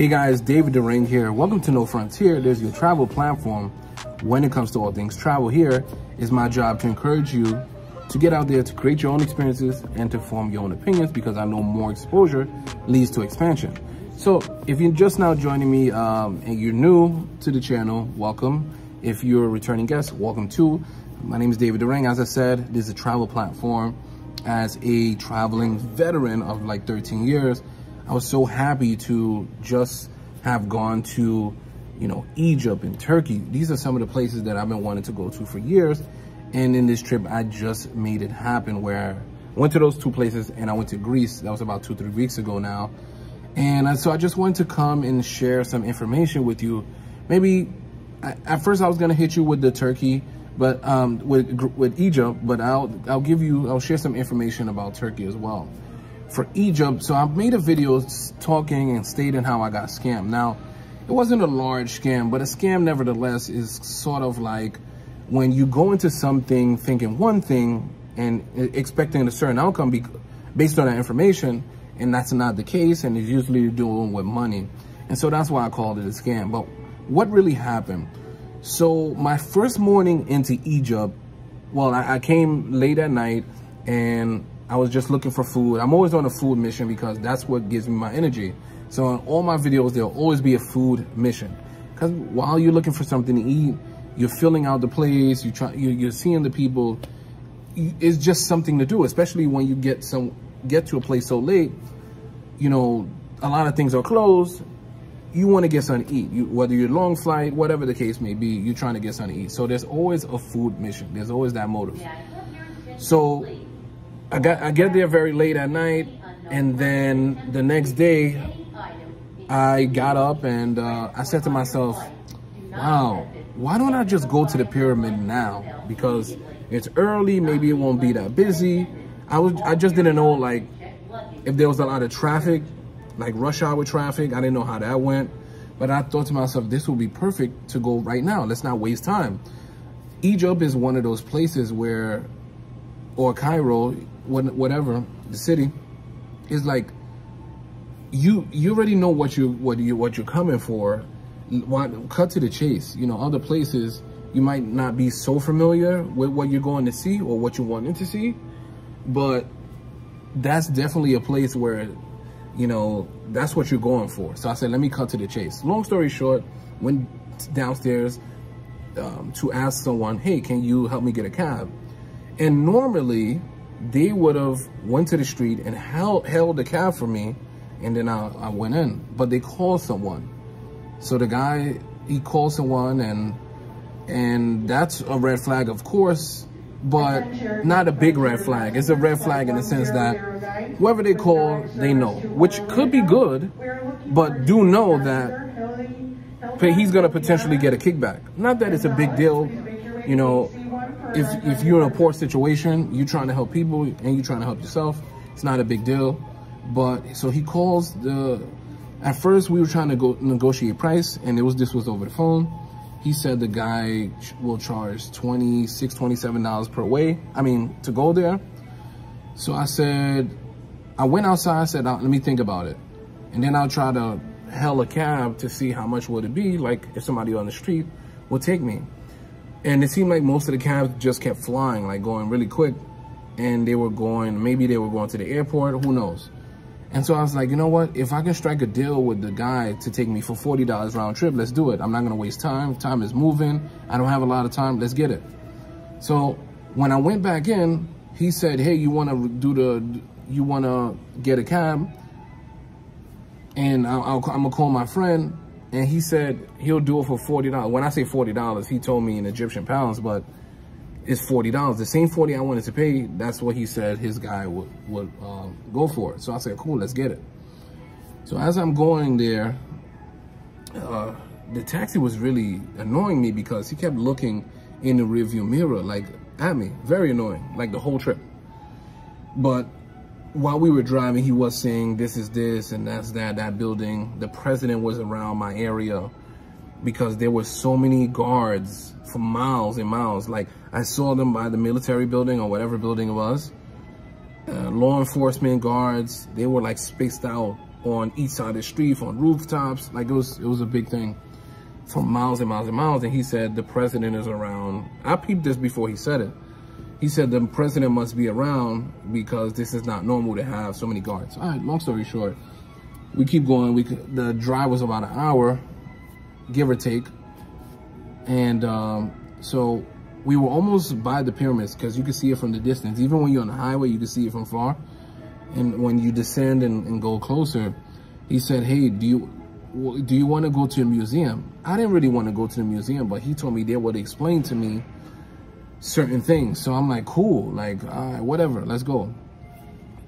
Hey guys, David Darang here. Welcome to No Frontier. There's your travel platform. When it comes to all things travel, here is my job to encourage you to get out there to create your own experiences and to form your own opinions because I know more exposure leads to expansion. So if you're just now joining me um, and you're new to the channel, welcome. If you're a returning guest, welcome too. My name is David Darang. As I said, this is a travel platform. As a traveling veteran of like 13 years, I was so happy to just have gone to, you know, Egypt and Turkey. These are some of the places that I've been wanting to go to for years. And in this trip, I just made it happen where I went to those two places and I went to Greece. That was about two, three weeks ago now. And so I just wanted to come and share some information with you. Maybe at first I was going to hit you with the Turkey, but um, with with Egypt, but I'll I'll give you I'll share some information about Turkey as well for Egypt. So I made a video talking and stating how I got scammed. Now, it wasn't a large scam, but a scam nevertheless is sort of like when you go into something thinking one thing and expecting a certain outcome based on that information, and that's not the case, and it's usually doing with money. And so that's why I called it a scam. But what really happened? So my first morning into Egypt, well, I, I came late at night and I was just looking for food. I'm always on a food mission because that's what gives me my energy. So in all my videos, there'll always be a food mission. Because while you're looking for something to eat, you're filling out the place, you try, you, you're seeing the people. It's just something to do, especially when you get some get to a place so late. You know, a lot of things are closed. You want to get something to eat. You, whether you're long flight, whatever the case may be, you're trying to get something to eat. So there's always a food mission. There's always that motive. So I got I get there very late at night, and then the next day, I got up and uh, I said to myself, "Wow, why don't I just go to the pyramid now? Because it's early, maybe it won't be that busy. I was I just didn't know like if there was a lot of traffic, like rush hour traffic. I didn't know how that went, but I thought to myself, this will be perfect to go right now. Let's not waste time. Egypt is one of those places where, or Cairo, whatever the city is like you you already know what you what you what you're coming for. Cut to the chase. You know other places you might not be so familiar with what you're going to see or what you're wanting to see but that's definitely a place where you know that's what you're going for. So i said let me cut to the chase. Long story short went downstairs um, to ask someone hey can you help me get a cab and normally they would have went to the street and held, held the cab for me and then I, I went in. But they called someone. So the guy, he called someone and and that's a red flag, of course, but not a big red flag. It's a red flag in the sense that whoever they call, they know, which could be good, but do know that he's going to potentially get a kickback. Not that it's a big deal, you know, if if you're in a poor situation, you're trying to help people and you're trying to help yourself, it's not a big deal. But so he calls the. At first, we were trying to go negotiate price, and it was this was over the phone. He said the guy will charge 26 $27 per way. I mean, to go there. So I said, I went outside, I said, let me think about it. And then I'll try to hail a cab to see how much would it be, like if somebody on the street will take me. And it seemed like most of the cabs just kept flying, like going really quick. And they were going, maybe they were going to the airport, who knows. And so I was like, you know what? If I can strike a deal with the guy to take me for $40 round trip, let's do it. I'm not going to waste time. Time is moving. I don't have a lot of time. Let's get it. So when I went back in, he said, hey, you want to do the, you want to get a cab? And i am going to call my friend and he said he'll do it for $40. When I say $40, he told me in Egyptian pounds, but it's $40. The same 40 I wanted to pay, that's what he said his guy would, would uh, go for. So I said, cool, let's get it. So as I'm going there, uh, the taxi was really annoying me because he kept looking in the rearview mirror, like at me, very annoying, like the whole trip. But while we were driving, he was saying this is this and that's that, that building. The president was around my area because there were so many guards for miles and miles. Like I saw them by the military building or whatever building it was. Uh, law enforcement guards, they were like spaced out on each side of the street, on rooftops. Like it was, it was a big thing for miles and miles and miles. And he said the president is around. I peeped this before he said it. He said the president must be around because this is not normal to have so many guards. All right, long story short, we keep going. We the drive was about an hour, give or take, and um, so we were almost by the pyramids because you can see it from the distance. Even when you're on the highway, you can see it from far. And when you descend and, and go closer, he said, "Hey, do you do you want to go to a museum?" I didn't really want to go to the museum, but he told me they would explain to me certain things. So I'm like, cool, like, whatever, let's go.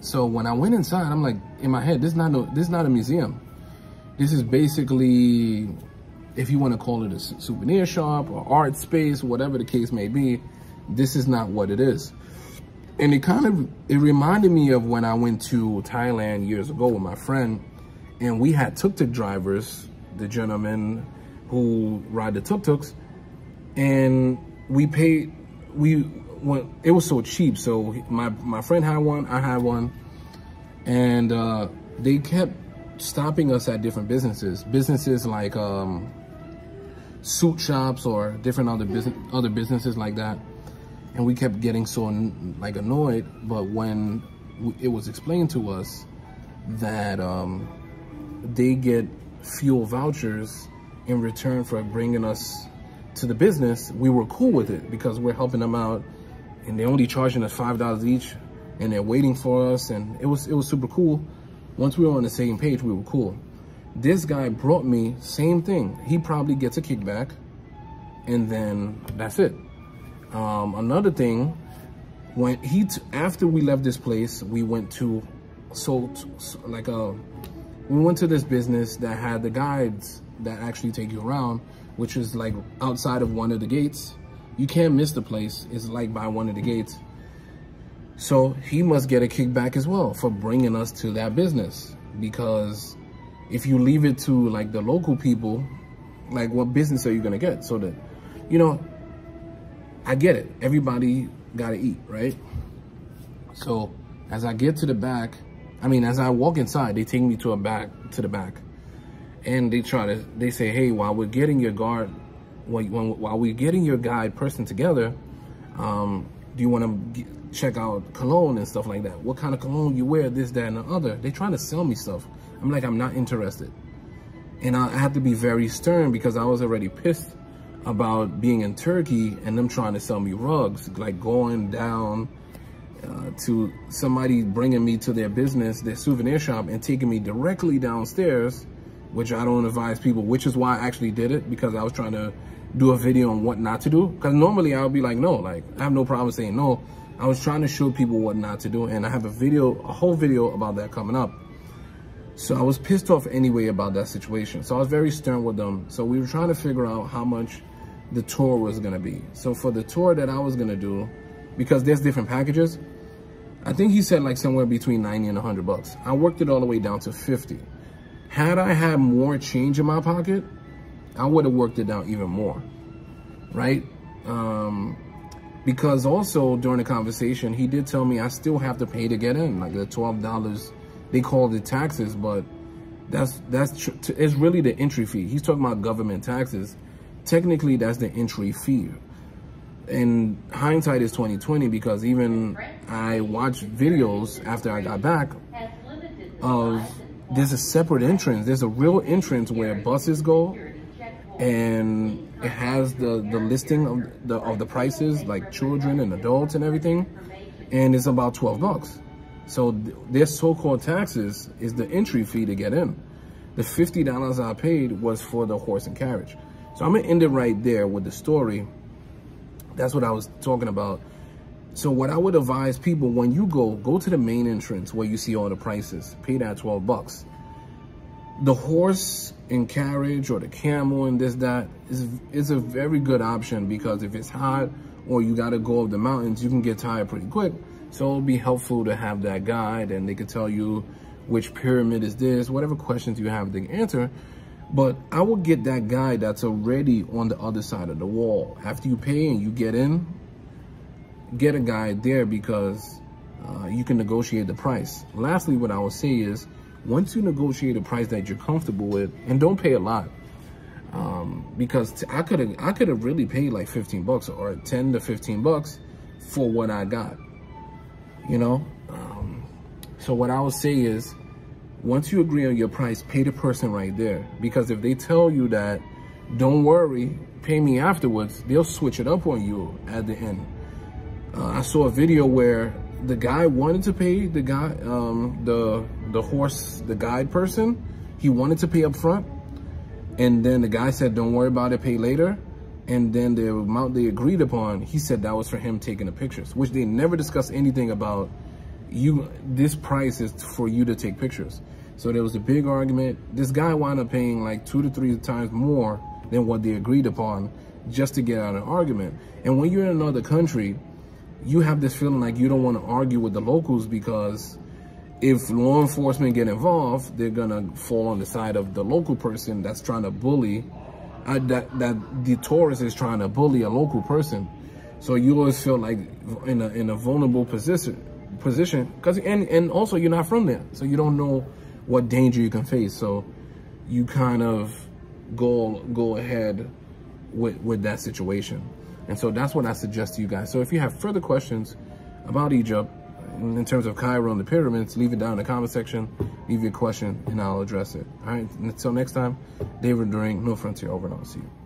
So when I went inside, I'm like, in my head, this is not a, this is not a museum. This is basically, if you want to call it a souvenir shop or art space, whatever the case may be, this is not what it is. And it kind of, it reminded me of when I went to Thailand years ago with my friend and we had tuk-tuk drivers, the gentlemen who ride the tuk-tuks, and we paid we went, it was so cheap. So my, my friend had one, I had one, and uh, they kept stopping us at different businesses. Businesses like um, suit shops or different other business, other businesses like that. And we kept getting so like annoyed. But when it was explained to us that um, they get fuel vouchers in return for bringing us to the business, we were cool with it because we're helping them out and they're only charging us $5 each and they're waiting for us. And it was, it was super cool. Once we were on the same page, we were cool. This guy brought me same thing. He probably gets a kickback and then that's it. Um, another thing, when he, after we left this place, we went to, so like a, uh, we went to this business that had the guides that actually take you around which is like outside of one of the gates. You can't miss the place. It's like by one of the gates. So he must get a kickback as well for bringing us to that business. Because if you leave it to like the local people, like what business are you going to get? So that, you know, I get it. Everybody got to eat, right? So as I get to the back, I mean, as I walk inside, they take me to a back, to the back and they try to they say hey while we're getting your guard while, while we're getting your guide person together um, do you want to check out cologne and stuff like that? What kind of cologne you wear this that and the other? They trying to sell me stuff. I'm like i'm not interested. And i have to be very stern because i was already pissed about being in turkey and them trying to sell me rugs like going down uh, to somebody bringing me to their business their souvenir shop and taking me directly downstairs which I don't advise people, which is why I actually did it because I was trying to do a video on what not to do. Because normally I would be like, no, like I have no problem saying no. I was trying to show people what not to do. And I have a video, a whole video about that coming up. So I was pissed off anyway about that situation. So I was very stern with them. So we were trying to figure out how much the tour was going to be. So for the tour that I was going to do, because there's different packages, I think he said like somewhere between 90 and 100 bucks. I worked it all the way down to 50. Had I had more change in my pocket, I would have worked it out even more, right? Um, because also during the conversation, he did tell me I still have to pay to get in, like the $12, they called it taxes, but that's, that's, it's really the entry fee. He's talking about government taxes. Technically, that's the entry fee. And hindsight is 2020 because even I watched videos after I got back of there's a separate entrance. There's a real entrance where buses go and it has the, the listing of the, of the prices like children and adults and everything. And it's about 12 bucks. So th their so-called taxes is the entry fee to get in. The $50 I paid was for the horse and carriage. So I'm gonna end it right there with the story. That's what I was talking about. So what I would advise people when you go, go to the main entrance where you see all the prices. Pay that 12 bucks. The horse and carriage or the camel and this, that is, is a very good option because if it's hot or you got to go up the mountains, you can get tired pretty quick. So it'll be helpful to have that guide and they can tell you which pyramid is this, whatever questions you have, they can answer. But I will get that guide that's already on the other side of the wall. After you pay and you get in, get a guy there because uh, you can negotiate the price. Lastly, what I will say is once you negotiate a price that you're comfortable with, and don't pay a lot, um, because I could have I could have really paid like 15 bucks or 10 to 15 bucks for what I got, you know. Um, so what I would say is, once you agree on your price, pay the person right there, because if they tell you that, don't worry, pay me afterwards, they'll switch it up on you at the end. Uh, I saw a video where the guy wanted to pay the guy, um, the the horse, the guide person, he wanted to pay up front. And then the guy said, don't worry about it, pay later. And then the amount they agreed upon, he said that was for him taking the pictures, which they never discussed anything about you. This price is for you to take pictures. So there was a big argument. This guy wound up paying like two to three times more than what they agreed upon just to get out of an argument. And when you're in another country, you have this feeling like you don't want to argue with the locals because if law enforcement get involved, they're gonna fall on the side of the local person that's trying to bully, uh, that that the tourist is trying to bully a local person. So you always feel like in a in a vulnerable position position because and and also you're not from there, so you don't know what danger you can face. So you kind of go go ahead with with that situation. And so that's what I suggest to you guys. So if you have further questions about Egypt, mm, in terms of Cairo and the pyramids, leave it down in the comment section. Leave your question and I'll address it. All right. Until next time, David Darang, No Frontier over and I'll see you.